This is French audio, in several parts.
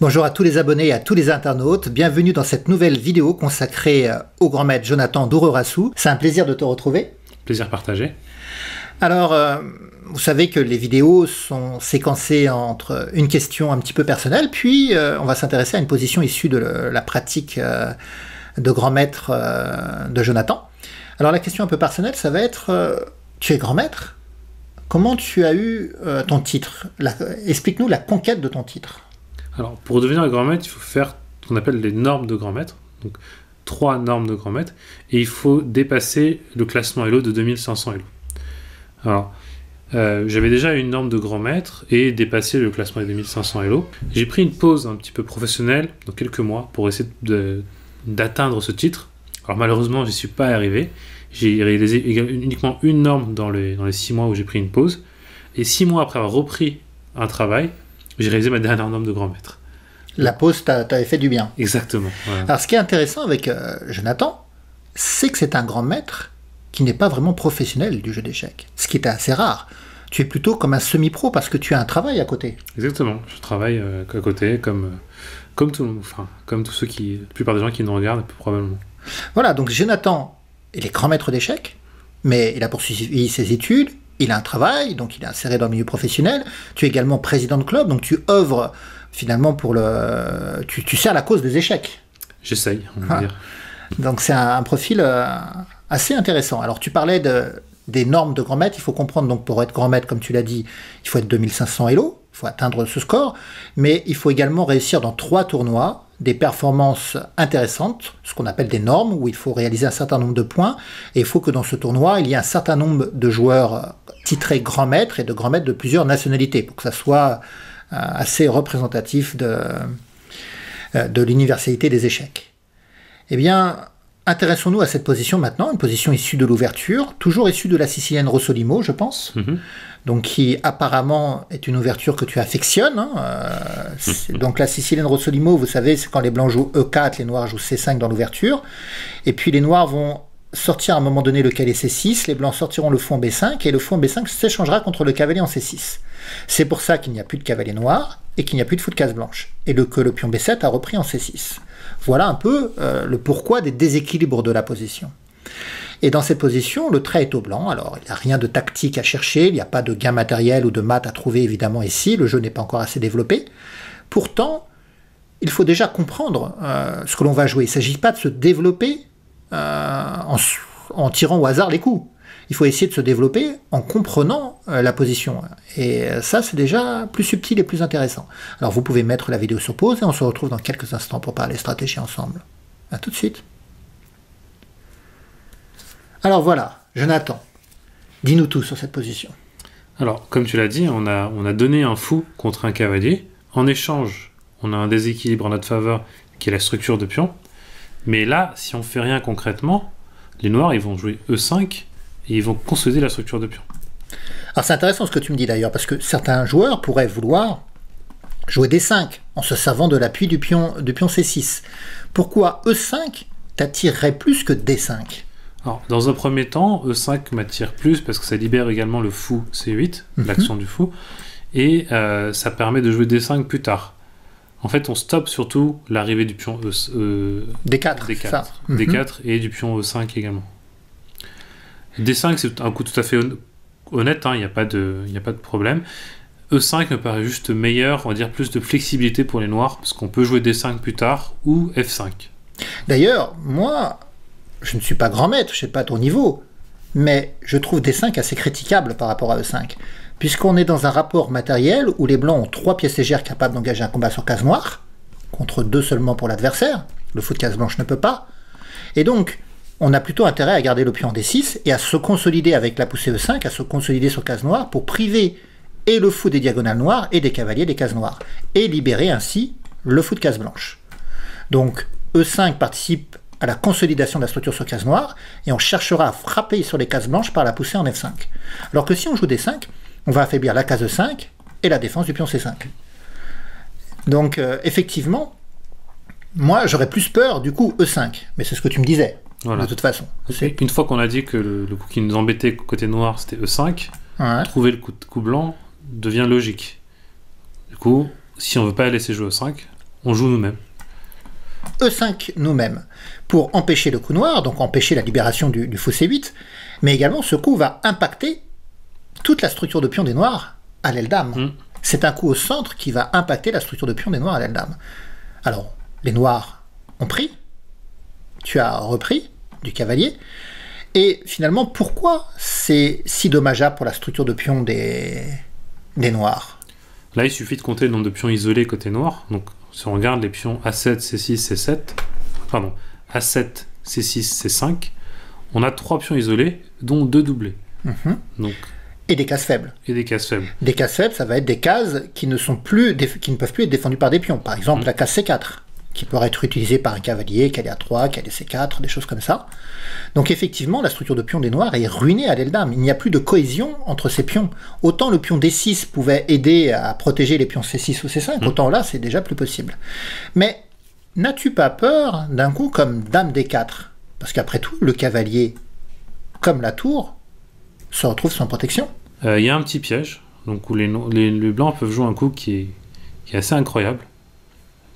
Bonjour à tous les abonnés et à tous les internautes. Bienvenue dans cette nouvelle vidéo consacrée euh, au grand maître Jonathan Doureurassou. C'est un plaisir de te retrouver. Plaisir partagé. Alors, euh, vous savez que les vidéos sont séquencées entre une question un petit peu personnelle, puis euh, on va s'intéresser à une position issue de la pratique de grand maître de Jonathan. Alors, la question un peu personnelle, ça va être tu es grand maître Comment tu as eu ton titre? Explique-nous la conquête de ton titre. Alors, pour devenir un grand maître, il faut faire ce qu'on appelle les normes de grand maître. Donc, trois normes de grand maître. Et il faut dépasser le classement Elo de 2500 Elo. Alors, euh, j'avais déjà une norme de grand maître et dépassé le classement des 2500 Elo. J'ai pris une pause un petit peu professionnelle, dans quelques mois, pour essayer d'atteindre ce titre. Alors, malheureusement, je n'y suis pas arrivé. J'ai réalisé uniquement une norme dans les six mois où j'ai pris une pause. Et six mois après avoir repris un travail, j'ai réalisé ma dernière norme de grand maître. La pause t'avait fait du bien. Exactement. Alors ce qui est intéressant avec euh, Jonathan, c'est que c'est un grand maître qui n'est pas vraiment professionnel du jeu d'échecs, ce qui est assez rare. Tu es plutôt comme un semi-pro parce que tu as un travail à côté. Exactement, je travaille euh, à côté comme, euh, comme, tout, enfin, comme tous ceux qui, la plupart des gens qui nous regardent probablement. Voilà, donc Jonathan, il est grand maître d'échecs, mais il a poursuivi ses études, il a un travail, donc il est inséré dans le milieu professionnel. Tu es également président de club, donc tu œuvres finalement pour le. Tu, tu sers la cause des échecs. J'essaye, on va dire. Donc c'est un, profil euh, assez intéressant. Alors tu parlais de, des normes de grand maître. Il faut comprendre, donc pour être grand maître, comme tu l'as dit, il faut être 2500 Elo, il faut atteindre ce score, mais il faut également réussir dans trois tournois des performances intéressantes, ce qu'on appelle des normes, où il faut réaliser un certain nombre de points, et il faut que dans ce tournoi, il y ait un certain nombre de joueurs titrés grand maître et de grand maître de plusieurs nationalités, pour que ça soit euh, assez représentatif de, euh, de l'universalité des échecs. Eh bien, intéressons-nous à cette position maintenant, une position issue de l'ouverture, toujours issue de la sicilienne Rossolimo, je pense. Mhm donc qui apparemment est une ouverture que tu affectionnes. Hein, euh, donc la Sicilienne Rossolimo, vous savez, c'est quand les blancs jouent E4, les noirs jouent C5 dans l'ouverture. Et puis les noirs vont sortir à un moment donné le cavalier C6, les blancs sortiront le fond B5, et le fond B5 s'échangera contre le cavalier en C6. C'est pour ça qu'il n'y a plus de cavalier noir et qu'il n'y a plus de fou de case blanche, et le, que le pion B7 a repris en C6. Voilà un peu euh, le pourquoi des déséquilibres de la position. Et dans cette position, le trait est au blanc. Alors, il n'y a rien de tactique à chercher, il n'y a pas de gain matériel ou de maths à trouver évidemment ici, le jeu n'est pas encore assez développé. Pourtant, il faut déjà comprendre euh, ce que l'on va jouer. Il ne s'agit pas de se développer euh, en, tirant au hasard les coups. Il faut essayer de se développer en comprenant la position. Et ça, c'est déjà plus subtil et plus intéressant. Alors, vous pouvez mettre la vidéo sur pause et on se retrouve dans quelques instants pour parler stratégie ensemble. A tout de suite. Alors voilà, Jonathan, dis-nous tout sur cette position. Alors, comme tu l'as dit, on a, on a donné un fou contre un cavalier. En échange, on a un déséquilibre en notre faveur qui est la structure de pion. Mais là, si on fait rien concrètement, les noirs, ils vont jouer E5 et ils vont consolider la structure de pion. Alors c'est intéressant ce que tu me dis d'ailleurs, parce que certains joueurs pourraient vouloir jouer D5 en se servant de l'appui du pion, du pion C6. Pourquoi E5 t'attirerait plus que D5 alors, dans un premier temps, E5 m'attire plus parce que ça libère également le fou C8, mhm. l'action du fou, et euh, ça permet de jouer D5 plus tard. En fait, on stoppe surtout l'arrivée du pion e, euh, D4, D4, D4 et du pion E5 également. D5, c'est un coup tout à fait honnête, il hein, n'y a, pas de, a pas de problème. E5 me paraît juste meilleur, on va dire plus de flexibilité pour les noirs, parce qu'on peut jouer D5 plus tard, ou F5. D'ailleurs, moi, je ne suis pas grand maître, je ne sais pas ton niveau, mais je trouve D5 assez critiquable par rapport à E5, puisqu'on est dans un rapport matériel où les blancs ont trois pièces légères capables d'engager un combat sur case noire, contre deux seulement pour l'adversaire, le fou de case blanche ne peut pas, et donc on a plutôt intérêt à garder le pion D6 et à se consolider avec la poussée E5, à se consolider sur case noire pour priver et le fou des diagonales noires et des cavaliers des cases noires, et libérer ainsi le fou de case blanche. Donc E5 participe à la consolidation de la structure sur case noire, et on cherchera à frapper sur les cases blanches par la poussée en F5. Alors que si on joue D5, on va affaiblir la case E5 et la défense du pion C5. Donc euh, effectivement, moi j'aurais plus peur du coup E5, mais c'est ce que tu me disais, de toute façon. Une fois qu'on a dit que le, coup qui nous embêtait côté noir c'était E5, trouver le coup, coup blanc devient logique. Du coup, si on veut pas laisser jouer E5, on joue nous-mêmes. E5 nous-mêmes, pour empêcher le coup noir, donc empêcher la libération du, du fou C8, mais également ce coup va impacter toute la structure de pion des noirs à l'aile dame. Mm. C'est un coup au centre qui va impacter la structure de pion des noirs à l'aile dame. Alors, les noirs ont pris, tu as repris du cavalier, et finalement, pourquoi c'est si dommageable pour la structure de pion des, des noirs? Là, il suffit de compter le nombre de pions isolés côté noir. Donc, si on regarde les pions A7, C6, C7, pardon, A7, C6, C5, on a trois pions isolés, dont deux doublés. Mhm. Donc, Et des cases faibles. et des cases faibles. Des cases faibles, ça va être des cases qui ne sont plus, qui ne peuvent plus être défendues par des pions. Par exemple, Mhm. la case C4, qui pourrait être utilisée par un cavalier, qui a 3, qui a C4, des choses comme ça. Donc effectivement, la structure de pion des noirs est ruinée à l'aile dame. Il n'y a plus de cohésion entre ces pions. Autant le pion D6 pouvait aider à protéger les pions C6 ou C5, autant là, c'est déjà plus possible. Mais n'as-tu pas peur d'un coup comme dame D4 Parce qu'après tout, le cavalier, comme la tour, se retrouve sans protection. Euh, Il y a un petit piège, donc où les, no- les, les blancs peuvent jouer un coup qui est, qui est assez incroyable.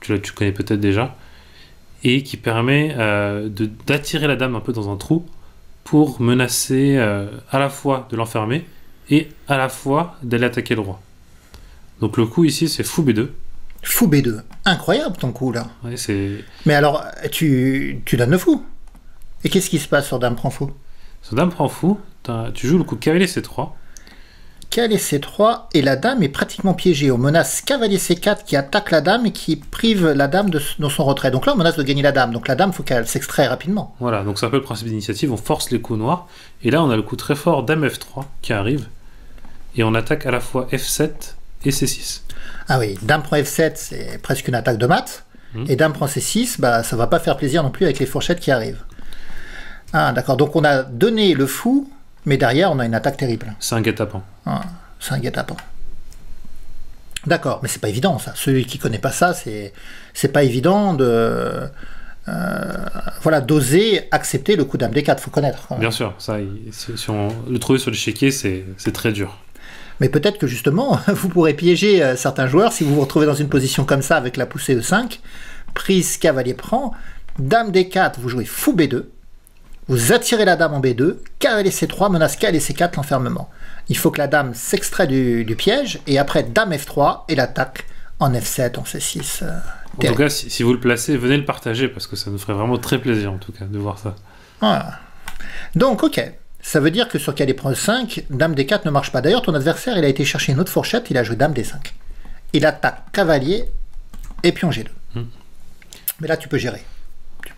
Tu, connais peut-être déjà. Et qui permet euh, d'attirer la dame un peu dans un trou pour menacer euh, à la fois de l'enfermer et à la fois d'aller attaquer le roi. Donc le coup ici c'est fou B2. Fou B2. Incroyable ton coup là. Ouais, Mais alors, tu, tu donnes le fou. Et qu'est-ce qui se passe sur Dame prend fou? Ce dame prend fou. Tu joues le coup cavalier C3. Cavalier C3 et la dame est pratiquement piégée. On menace cavalier C4 qui attaque la dame et qui prive la dame de, dans son retrait. Donc là, on menace de gagner la dame. Donc la dame, faut qu'elle s'extrait rapidement. Voilà, donc c'est un peu le principe d'initiative, on force les coups noirs. Et là on a le coup très fort dame F3 qui arrive. Et on attaque à la fois F7 et C6. Ah oui, dame prend F7, c'est presque une attaque de maths. Mhm. Et dame prend C6, bah, ça va pas faire plaisir non plus avec les fourchettes qui arrivent. Ah d'accord, donc on a donné le fou, mais derrière on a une attaque terrible. C'est un guet-apens. Ah, c'est un guet-apens. D'accord, mais c'est pas évident ça. Celui qui connaît pas ça, c'est c'est pas évident de euh, voilà d'oser accepter le coup dame D4. Faut connaître. quand même. Bien sûr, ça, si on le trouver sur l'échiquier, c'est c'est très dur. Mais peut-être que justement, vous pourrez piéger euh, certains joueurs si vous vous retrouvez dans une position comme ça avec la poussée E5, prise cavalier prend, dame D4, vous jouez fou B2, vous attirez la dame en B2, cavalier C3, menace cavalier C4, l'enfermement. Il faut que la dame s'extrait du, du piège, et après dame F3 et l'attaque en F7, en C6. euh, En tout cas, si, si vous le placez, venez le partager parce que ça nous ferait vraiment très plaisir en tout cas de voir ça. Voilà. Donc, ok. Ça veut dire que sur cavalier prend 5, dame D4 ne marche pas. D'ailleurs, ton adversaire, il a été chercher une autre fourchette, il a joué dame D5. Il attaque cavalier et pion G2. Hmm. Mais là, tu peux gérer.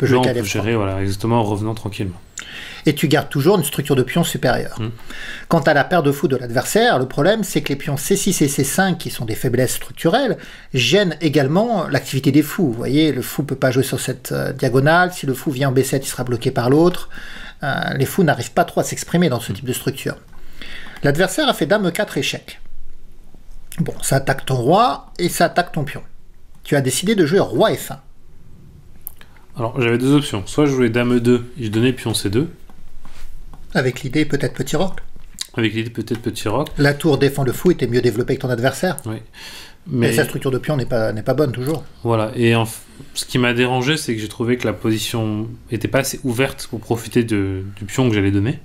Tu peux Là, jouer on cavalier peut F3. gérer, voilà, exactement en revenant tranquillement. Et tu gardes toujours une structure de pion supérieure. Hmm. Quant à la paire de fous de l'adversaire, le problème, c'est que les pions C6 et C5, qui sont des faiblesses structurelles, gênent également l'activité des fous. Vous voyez, le fou peut pas jouer sur cette euh, diagonale. Si le fou vient en B7, il sera bloqué par l'autre. Euh, les fous n'arrivent pas trop à s'exprimer dans ce type de structure. L'adversaire a fait dame 4 échec. Bon, ça attaque ton roi et ça attaque ton pion. Tu as décidé de jouer roi F1. Alors j'avais deux options. Soit je jouais dame E2 et je donnais pion C2, Avec l'idée peut-être petit roc. avec l'idée peut-être petit roc. La tour défend le fou était mieux développée que ton adversaire. Oui. Mais, sa structure de pion n'est pas, n'est pas bonne toujours. voilà. Et en ce qui m'a dérangé, c'est que j'ai trouvé que la position était pas assez ouverte pour profiter de- du pion que j'allais donner.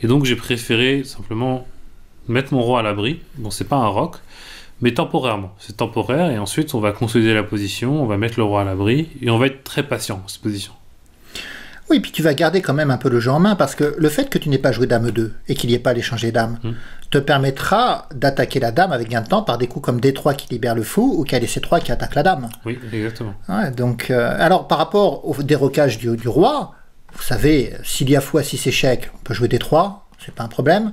Et donc j'ai préféré simplement mettre mon roi à l'abri. Bon, c'est pas un roc, mais temporairement. C'est temporaire et ensuite on va consolider la position, on va mettre le roi à l'abri et on va être très patient dans cette position. Oui, puis tu vas garder quand même un peu le jeu en main parce que le fait que tu n'aies pas joué dame 2 et qu'il n'y ait pas l'échanger dame Mm. te permettra d'attaquer la dame avec gain de temps par des coups comme D3 qui libère le fou ou KD C3 qui attaque la dame. Oui, exactement. Ouais, donc, euh, alors par rapport au dérocage du, du roi, vous savez, s'il y a fou à 6 échecs, on peut jouer D3, c'est pas un problème.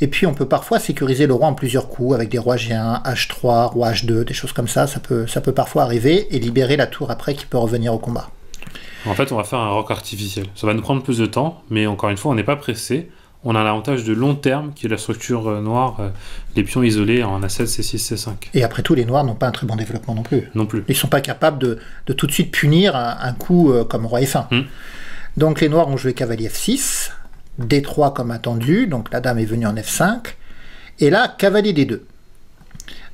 Et puis on peut parfois sécuriser le roi en plusieurs coups avec des rois G1, H3, roi H2, des choses comme ça. Ça peut, ça peut parfois arriver et libérer la tour après qui peut revenir au combat. En fait, on va faire un roc artificiel. Ça va nous prendre plus de temps, mais encore une fois, on n'est pas pressé. On a l'avantage de long terme qui est la structure euh, noire, euh, les pions isolés en A7, C6, C5. Et après tout, les noirs n'ont pas un très bon développement non plus. Non plus. Ils sont pas capables de, de tout de suite punir un, un coup euh, comme roi F1. Hmm. Donc les noirs ont joué cavalier F6, D3 comme attendu, donc la dame est venue en F5, et là, cavalier D2.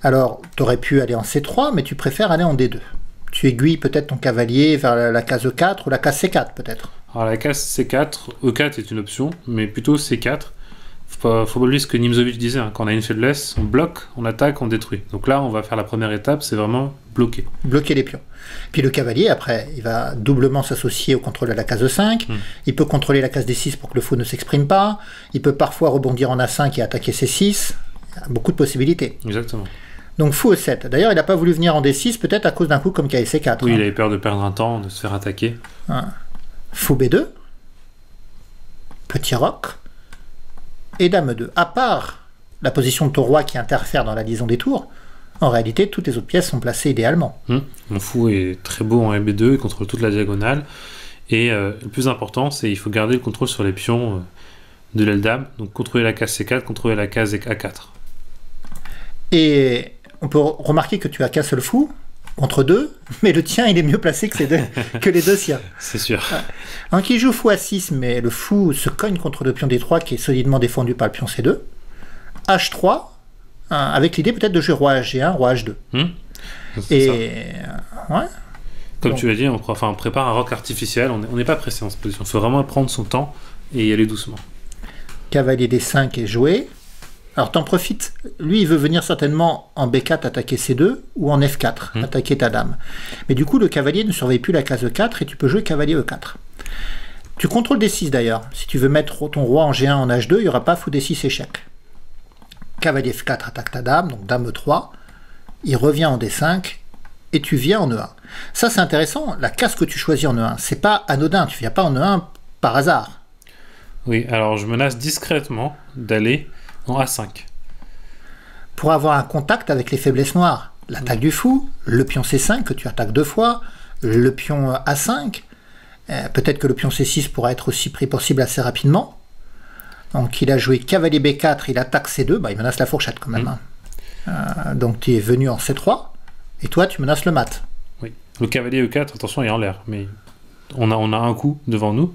Alors, tu aurais pu aller en C3, mais tu préfères aller en D2. tu aiguilles peut-être ton cavalier vers la, case E4 ou la case C4 peut-être. Alors la case C4, E4 est une option, mais plutôt C4. Faut faut oublier ce que Nimzovic disait, hein, quand on a une faiblesse, on bloque, on attaque, on détruit. Donc là, on va faire la première étape, c'est vraiment bloquer. bloquer les pions. Puis le cavalier, après, il va doublement s'associer au contrôle de la case E5. Hmm. Il peut contrôler la case D6 pour que le fou ne s'exprime pas. Il peut parfois rebondir en A5 et attaquer C6. Il y a beaucoup de possibilités. Exactement. Donc fou E7. D'ailleurs, il n'a pas voulu venir en D6, peut-être à cause d'un coup comme KC4. Oui, hein. il avait peur de perdre un temps, de se faire attaquer. Fou B2. Petit roc. Et Dame 2. À part la position de ton roi qui interfère dans la liaison des tours, en réalité, toutes les autres pièces sont placées idéalement. Hmm. Mon fou est très beau en LB2, il contrôle toute la diagonale. Et euh, le plus important, c'est il faut garder le contrôle sur les pions euh, de l'aile dame. Donc contrôler la case C4, contrôler la case A4. Et on peut remarquer que tu as qu'un seul fou contre deux, mais le tien il est mieux placé que, ces deux, que les deux siens. C'est sûr. Un qui joue fou à 6, mais le fou se cogne contre le pion D3 qui est solidement défendu par le pion C2. H3, hein, avec l'idée peut-être de jouer roi H1, roi H2. Hmm. C'est ça. Et euh, ouais, Comme Bon. tu l'as dit, on, pr- enfin, on prépare un rock artificiel, on n'est on n'est pas pressé en cette position. Il faut vraiment prendre son temps et y aller doucement. cavalier D5 est joué. Alors t'en profites, lui il veut venir certainement en B4 attaquer C2 ou en F4 Hmm. attaquer ta dame. Mais du coup le cavalier ne surveille plus la case E4 et tu peux jouer cavalier E4. Tu contrôles D6 d'ailleurs. Si tu veux mettre ton roi en G1 en H2, il n'y aura pas fou D6 échec. Cavalier F4 attaque ta dame, donc dame E3. Il revient en D5 et tu viens en E1. Ça c'est intéressant, la case que tu choisis en E1, c'est pas anodin, tu viens pas en E1 par hasard. Oui, alors je menace discrètement d'aller en A5. pour avoir un contact avec les faiblesses noires. L'attaque du fou, le pion C5 que tu attaques deux fois, le pion A5, euh, peut-être que le pion C6 pourra être aussi pris possible assez rapidement. Donc il a joué cavalier B4, il attaque C2, bah, il menace la fourchette quand même. Mm. hein. Euh, donc tu es venu en C3, et toi tu menaces le mat. Oui. Le cavalier E4, attention, il est en l'air, mais on a, on a un coup devant nous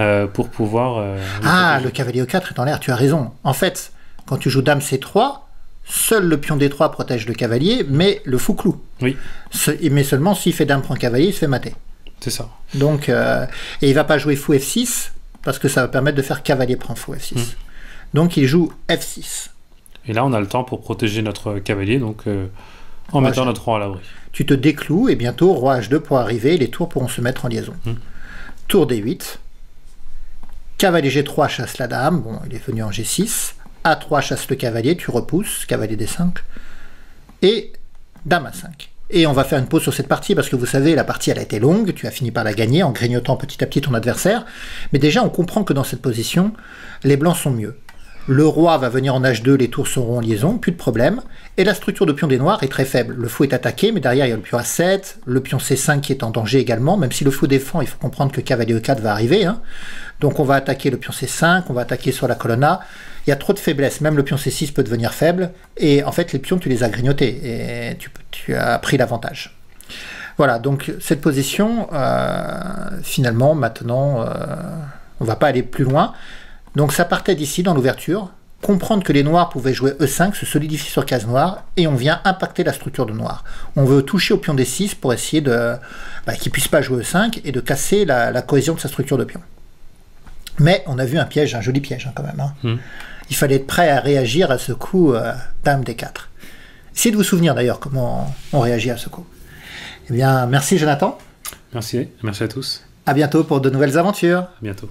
euh, pour pouvoir. euh, Ah, le cavalier E4 est en l'air, tu as raison. En fait, quand tu joues dame C3, seul le pion D3 protège le cavalier, mais le fou cloue. Oui, Ce- mais seulement s'il fait dame prend cavalier, il se fait mater. c'est ça. Donc, euh, et il va pas jouer fou F6 parce que ça va permettre de faire cavalier prend fou F6. Mm. Donc il joue F6. Et là, on a le temps pour protéger notre cavalier, donc euh, en mettant notre roi à l'abri. Tu te décloues et bientôt roi H2 pour arriver. et Les tours pourront se mettre en liaison. Mm. Tour D8. Cavalier G3 chasse la dame. Bon, il est venu en G6. A3 chasse le cavalier. Tu repousses. Cavalier D5. Et dame A5. Et on va faire une pause sur cette partie parce que vous savez, la partie elle a été longue. Tu as fini par la gagner en grignotant petit à petit ton adversaire. Mais déjà, on comprend que dans cette position, les blancs sont mieux. Le roi va venir en H2, les tours seront en liaison, plus de problème. Et la structure de pion des noirs est très faible. Le fou est attaqué, mais derrière il y a le pion A7, le pion C5 qui est en danger également. Même si le fou défend, il faut comprendre que cavalier E4 va arriver. hein. Donc on va attaquer le pion C5, on va attaquer sur la colonne A. Il y a trop de faiblesse, même le pion C6 peut devenir faible. Et en fait, les pions, tu les as grignotés et tu, as pris l'avantage. Voilà, donc cette position, euh, finalement, maintenant, euh, on va pas aller plus loin. Donc ça partait d'ici dans l'ouverture, comprendre que les noirs pouvaient jouer E5, se solidifier sur case noire, et on vient impacter la structure de noir. On veut toucher au pion D6 pour essayer de bah, qu'il puisse pas jouer E5 et de casser la cohésion de sa structure de pion. Mais on a vu un piège, un joli piège hein, quand même. hein. Hmm. Il fallait être prêt à réagir à ce coup euh, Dame D4. Essayez de vous souvenir d'ailleurs comment on réagit à ce coup. Eh bien, merci Jonathan. Merci, merci à tous. À bientôt pour de nouvelles aventures. À bientôt.